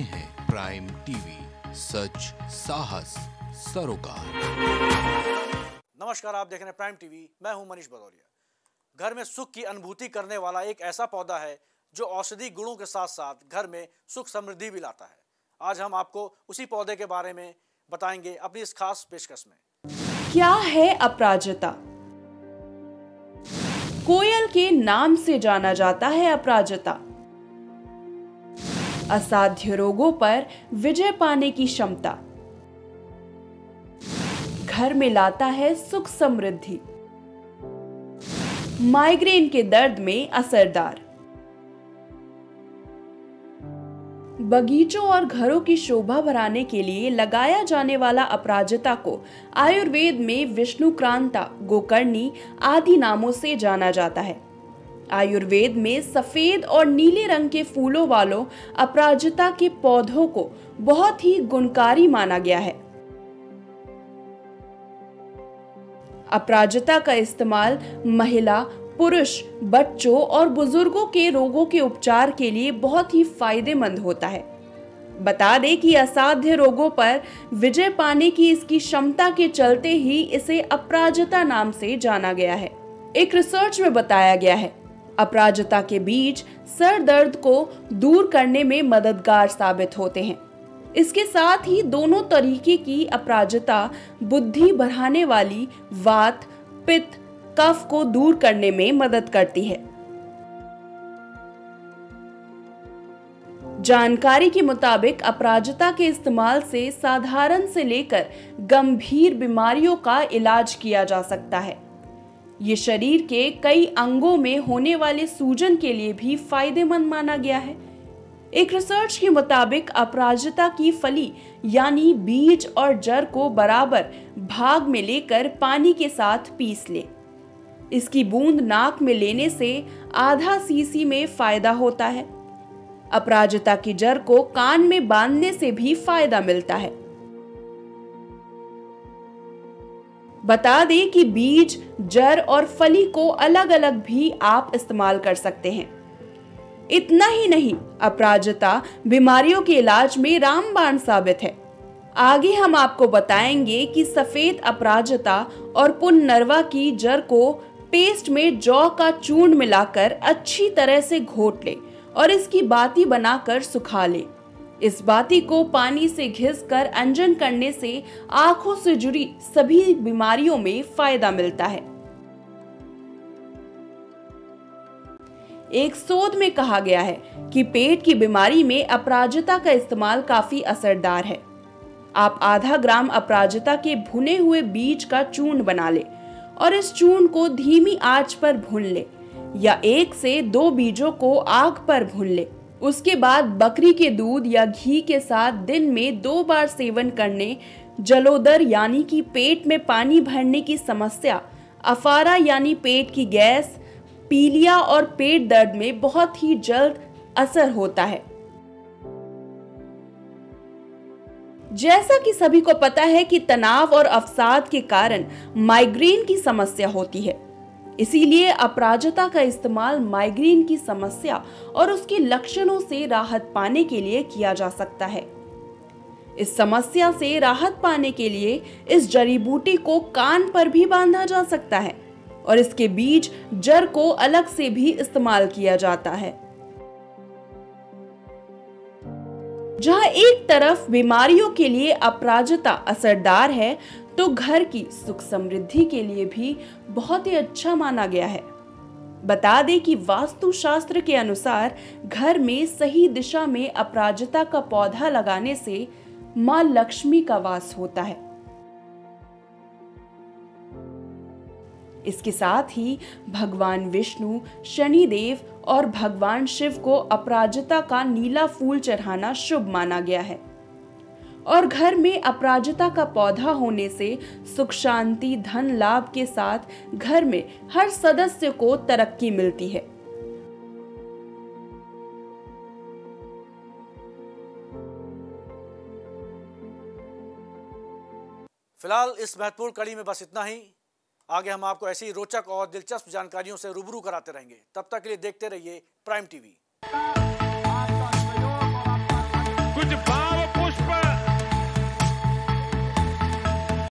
रहे हैं prime TV सच साहस सरोकार। नमस्कार आप देख रहे हैं प्राइम टीवी मैं हूँ मनीष भदौरिया घर में सुख की अनुभूति करने वाला एक ऐसा पौधा है जो औषधि गुणों के साथ साथ घर में सुख समृद्धि भी लाता है। आज हम आपको उसी पौधे के बारे में बताएँगे अपनी इस खास पेशकश में। क्या है अपराजिता? कोयल के नाम से जाना जाता है अपराजिता। असाध्य रोगों पर विजय पाने की क्षमता। घर में लाता है सुख समृद्धि। माइग्रेन के दर्द में असरदार। बगीचों और घरों की शोभा बढ़ाने के लिए लगाया जाने वाला अपराजिता को आयुर्वेद में विष्णुक्रांता गोकर्णी आदि नामों से जाना जाता है। आयुर्वेद में सफ़ेद और नीले रंग के फूलों वालों अपराजिता के पौधों को बहुत ही गुणकारी माना गया है। अपराजिता का इस्तेमाल महिला, पुरुष, बच्चों और बुज़ुर्गों के रोगों के उपचार के लिए बहुत ही फ़ायदेमंद होता है। बता दें कि असाध्य रोगों पर विजय पाने की इसकी क्षमता के चलते ही इसे अपराजिता नाम से जाना गया है। एक रिसर्च में बताया गया है अपराजिता के बीज सर दर्द को दूर करने में मददगार साबित होते हैं। इसके साथ ही दोनों तरीके की अपराजिता बुद्धि बढ़ाने वाली वात, पित्त, कफ को दूर करने में मदद करती है। जानकारी के मुताबिक अपराजिता के इस्तेमाल से साधारण से लेकर गंभीर बीमारियों का इलाज किया जा सकता है। ये शरीर के कई अंगों में होने वाले सूजन के लिए भी फ़ायदेमंद माना गया है। एक रिसर्च के मुताबिक अपराजिता की फली, यानी बीज और जड़ को बराबर भाग में लेकर पानी के साथ पीस ले। इसकी बूंद नाक में लेने से आधा सीसी में फ़ायदा होता है। अपराजिता की जड़ को कान में बांधने से भी फ़ायदा मिलता है। बता दें कि बीज जड़ और फली को अलग अलग भी आप इस्तेमाल कर सकते हैं। इतना ही नहीं, अपराजिता बीमारियों के इलाज में रामबाण साबित है। आगे हम आपको बताएँगे कि सफ़ेद अपराजिता और पुनर्वा की जड़ को पेस्ट में जौ का चूर्ण मिलाकर अच्छी तरह से घोट ले और इसकी बाती बनाकर सुखा ले। इस बाती को पानी से घिस कर अंजन करने से आँखों से जुड़ी सभी बीमारियों में फ़ायदा मिलता है। एक शोध में कहा गया है कि पेट की बीमारी में अपराजिता का इस्तेमाल काफ़ी असरदार है। आप आधा ग्राम अपराजिता के भुने हुए बीज का चूर्ण बना ले और इस चूर्ण को धीमी आँच पर भून ले या एक से दो बीजों को आग पर भून ले। उसके बाद बकरी के दूध या घी के साथ दिन में दो बार सेवन करने, जलोदर यानी कि पेट में पानी भरने की समस्या, अफारा यानी पेट की गैस, पीलिया और पेट दर्द में बहुत ही जल्द असर होता है। जैसा कि सभी को पता है कि तनाव और अवसाद के कारण माइग्रेन की समस्या होती है। इसीलिए अपराजता का इस्तेमाल माइग्रेन की समस्या और उसके लक्षणों से राहत पाने के लिए किया जा सकता है। इस समस्या से राहत पाने के लिए इस जड़ी बूटी को कान पर भी बांधा जा सकता है और इसके बीज जड़ को अलग से भी इस्तेमाल किया जाता है। जहाँ एक तरफ़ बीमारियों के लिए अपराजता असरदार है तो घर की सुख समृद्धि के लिए भी बहुत ही अच्छा माना गया है। बता दें कि वास्तु शास्त्र के अनुसार घर में सही दिशा में अपराजिता का पौधा लगाने से माँ लक्ष्मी का वास होता है। इसके साथ ही भगवान विष्णु, शनिदेव और भगवान शिव को अपराजिता का नीला फूल चढ़ाना शुभ माना गया है। और घर में अपराजिता का पौधा होने से सुख शांति धन लाभ के साथ घर में हर सदस्य को तरक्की मिलती है। फ़िलहाल इस महत्वपूर्ण कड़ी में बस इतना ही। आगे हम आपको ऐसी रोचक और दिलचस्प जानकारियों से रूबरू कराते रहेंगे। तब तक के लिए देखते रहिए प्राइम टीवी। कुछ